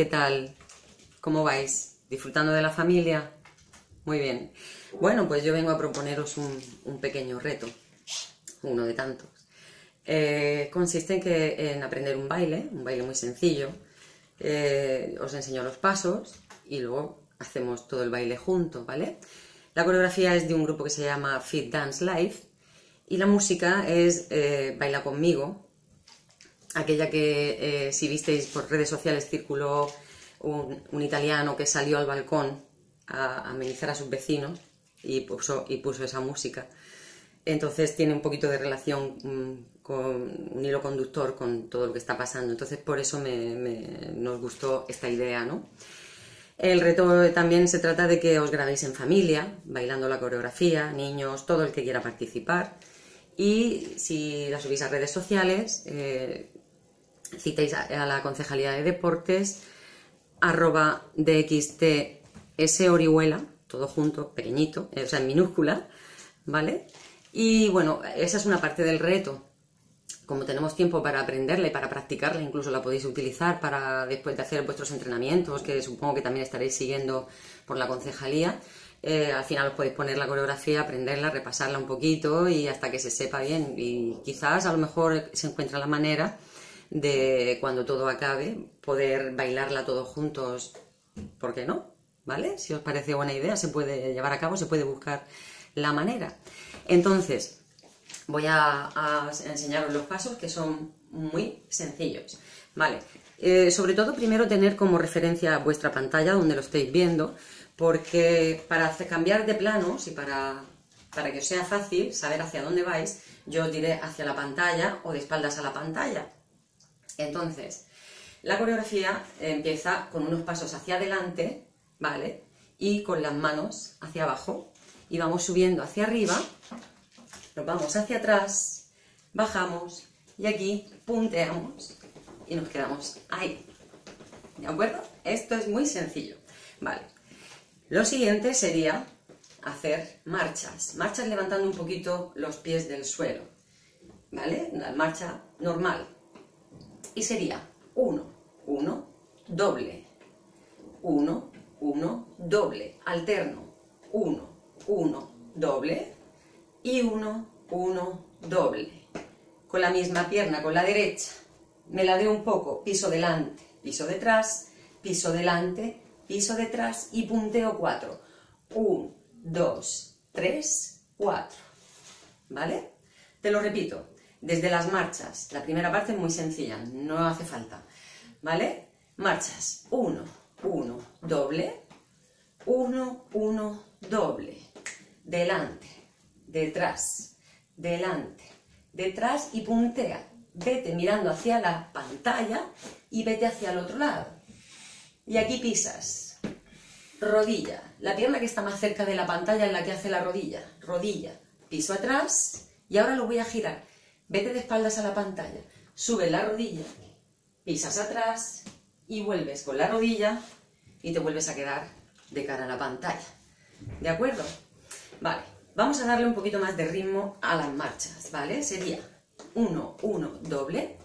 ¿qué tal? ¿Cómo vais? ¿Disfrutando de la familia? Muy bien. Bueno, pues yo vengo a proponeros un, pequeño reto, uno de tantos. Eh, consiste en, que, en aprender un baile, un baile muy sencillo. Eh, os enseño los pasos y luego hacemos todo el baile junto, ¿vale? La coreografía es de un grupo que se llama Fit Dance Live y la música es eh, Baila conmigo, aquella que si visteis por redes sociales circuló un, italiano que salió al balcón a amenizar a sus vecinos y puso, y puso esa música. Entonces tiene un poquito de relación mm, con un hilo conductor con todo lo que está pasando. Entonces por eso me, nos gustó esta idea, ¿no? El reto también se trata de que os grabéis en familia, bailando la coreografía, niños, todo el que quiera participar. Y si la subís a redes sociales, eh, citéis a la Concejalía de Deportes arroba dxts orihuela, todo junto, pequeñito, o sea, en minúscula, ¿vale? Y bueno, esa es una parte del reto. Como tenemos tiempo para aprenderla y para practicarla, incluso la podéis utilizar para después de hacer vuestros entrenamientos, que supongo que también estaréis siguiendo por la concejalía. Eh, al final os podéis poner la coreografía, aprenderla, repasarla un poquito y hasta que se sepa bien. Y quizás a lo mejor se encuentra la manera de cuando todo acabe, poder bailarla todos juntos, ¿por qué no? ¿Vale? Si os parece buena idea, se puede llevar a cabo, se puede buscar la manera. Entonces, voy a, enseñaros los pasos que son muy sencillos. ¿Vale? Eh, sobre todo, primero tener como referencia vuestra pantalla donde lo estéis viendo, porque para cambiar de planos y para, para que os sea fácil saber hacia dónde vais, yo os diré hacia la pantalla o de espaldas a la pantalla. Entonces, la coreografía empieza con unos pasos hacia adelante, ¿vale? Y con las manos hacia abajo. Y vamos subiendo hacia arriba, nos vamos hacia atrás, bajamos y aquí punteamos y nos quedamos ahí. ¿De acuerdo? Esto es muy sencillo. Vale. Lo siguiente sería hacer marchas. Marchas levantando un poquito los pies del suelo. ¿Vale? La marcha normal. Y sería 1, 1, doble, 1, 1, doble, alterno, 1, 1, doble y 1, 1, doble. Con la misma pierna, con la derecha, me la un poco, piso delante, piso detrás, piso delante, piso detrás y punteo 4. 1, 2, 3, 4. ¿Vale? Te lo repito desde las marchas. La primera parte es muy sencilla, no hace falta. ¿Vale? Marchas. 1, 1, doble. 1, 1, doble. Delante, detrás, delante, detrás y puntea. Vete mirando hacia la pantalla y vete hacia el otro lado. Y aquí pisas. Rodilla. La pierna que está más cerca de la pantalla es la que hace la rodilla. Rodilla. Piso atrás y ahora lo voy a girar Vete de espaldas a la pantalla, sube la rodilla, pisas atrás y vuelves con la rodilla y te vuelves a quedar de cara a la pantalla. ¿De acuerdo? Vale, vamos a darle un poquito más de ritmo a las marchas, ¿vale? Sería 1, 1, doble,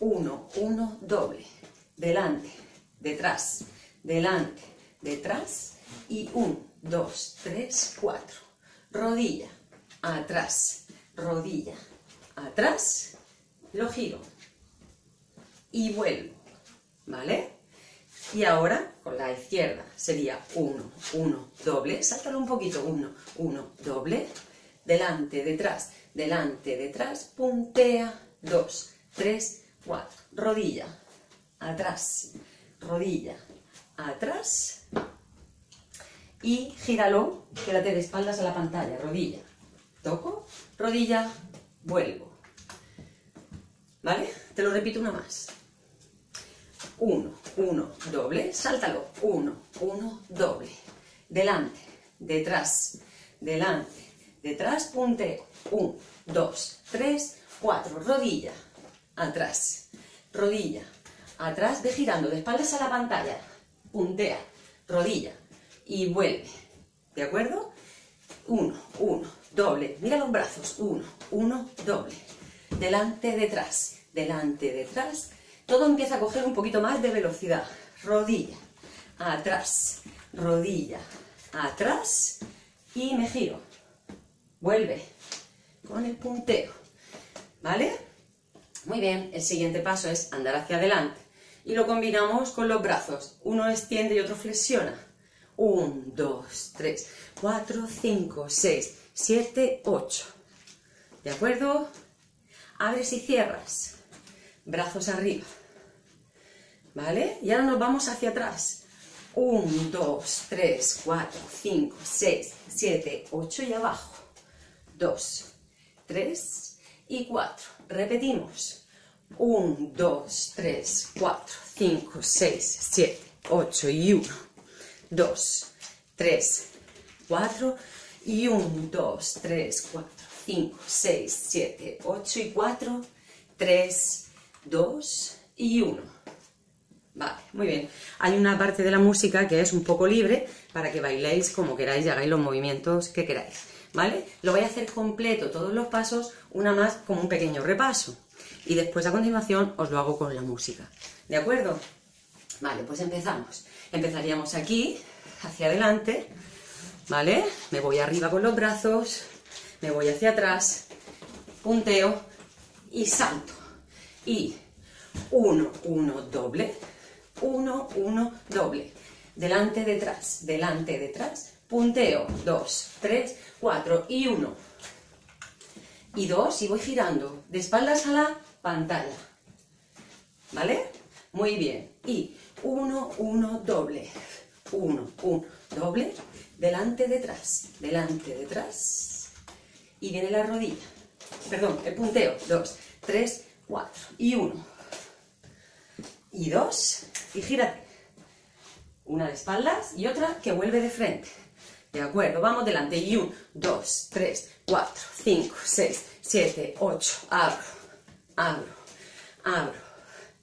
1, 1, doble, delante, detrás, delante, detrás y 1, 2, 3, 4. Rodilla, atrás, rodilla, atrás, lo giro y vuelvo, ¿vale? Y ahora con la izquierda sería 1, 1, doble, sáltalo un poquito, 1, 1, doble, delante, detrás, delante, detrás, puntea, 2, 3, 4, rodilla, atrás, rodilla, atrás y gíralo, quédate de espaldas a la pantalla, rodilla, toco, rodilla, vuelvo. ¿Vale? Te lo repito una más. Uno, uno, doble, sáltalo. Uno, uno, doble. Delante, detrás, delante, detrás, punteo. Un, dos, tres, cuatro. Rodilla, atrás, rodilla, atrás, ve girando de espaldas a la pantalla. Puntea, rodilla y vuelve. ¿De acuerdo? Uno, uno, doble. Mira los brazos. Uno, uno, doble. Delante, detrás, delante, detrás. Todo empieza a coger un poquito más de velocidad. rodilla, atrás, rodilla, atrás y me giro. Vuelve con el punteo, ¿vale? Muy bien, el siguiente paso es andar hacia adelante y lo combinamos con los brazos. Uno extiende y otro flexiona. 1, 2, 3, 4, 5, 6, 7, 8. ¿De acuerdo? Abres y cierras. Brazos arriba. ¿Vale? Y ahora nos vamos hacia atrás. 1, 2, 3, 4, 5, 6, 7, 8 y abajo. 2, 3 y 4. Repetimos. 1, 2, 3, 4, 5, 6, 7, 8 y 1. 2, 3, 4 y 1, 2, 3, 4, 5, 6, 7, 8 y 4, 3, 2 y 1. Vale, muy bien. Hay una parte de la música que es un poco libre para que bailéis como queráis y hagáis los movimientos que queráis. ¿Vale? Lo voy a hacer completo, todos los pasos, una más como un pequeño repaso. Y después a continuación os lo hago con la música. ¿De acuerdo? Vale, pues empezamos. Empezaríamos aquí, hacia adelante, ¿vale? Me voy arriba con los brazos, me voy hacia atrás, punteo y salto. Y uno, uno, doble, uno, uno, doble. Delante, detrás, delante, detrás, punteo, dos, tres, cuatro y uno. Y dos, y voy girando de espaldas a la pantalla. ¿Vale? Muy bien. Y 1, 1, doble, 1, 1, doble, delante, detrás, delante, detrás, y viene la rodilla, perdón, el punteo, 2, 3, 4, y 1, y 2, y gírate, una de espaldas y otra que vuelve de frente, de acuerdo, vamos delante, y 1, 2, 3, 4, 5, 6, 7, 8, abro, abro, abro,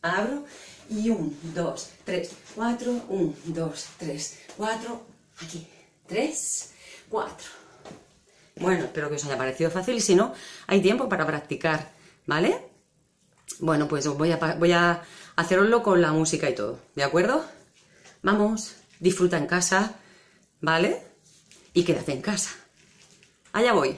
abro, y 1, 2, 3, 4, 1, 2, 3, 4, aquí, 3, 4. Bueno, espero que os haya parecido fácil y si no, hay tiempo para practicar, ¿vale? Bueno, pues voy a, voy a haceroslo con la música y todo, ¿de acuerdo? Vamos, disfruta en casa, ¿vale? Y quédate en casa. Allá voy.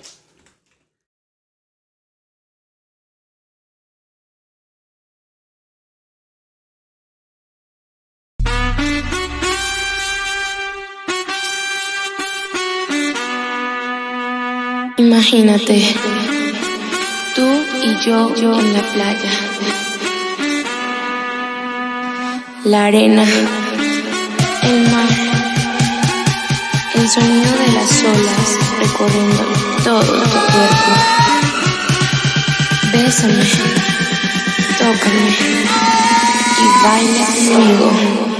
Imagínate, tú y yo, yo en la playa. La arena, el mar, el sonido de las olas recorriendo todo tu cuerpo. Bésame, tócame y baila conmigo.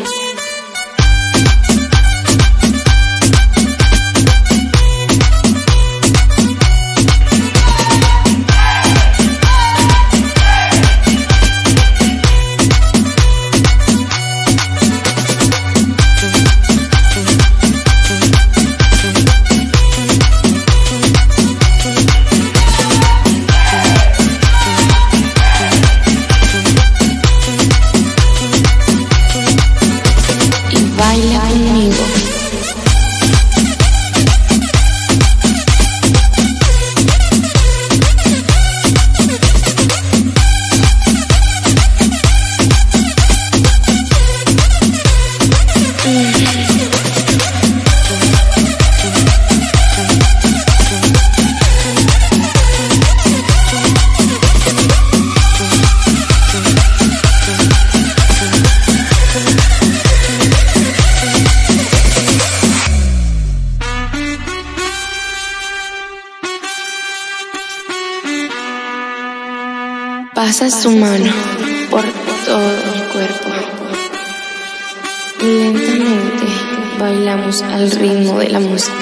Pasa su mano por todo el cuerpo. Y lentamente bailamos al ritmo de la música.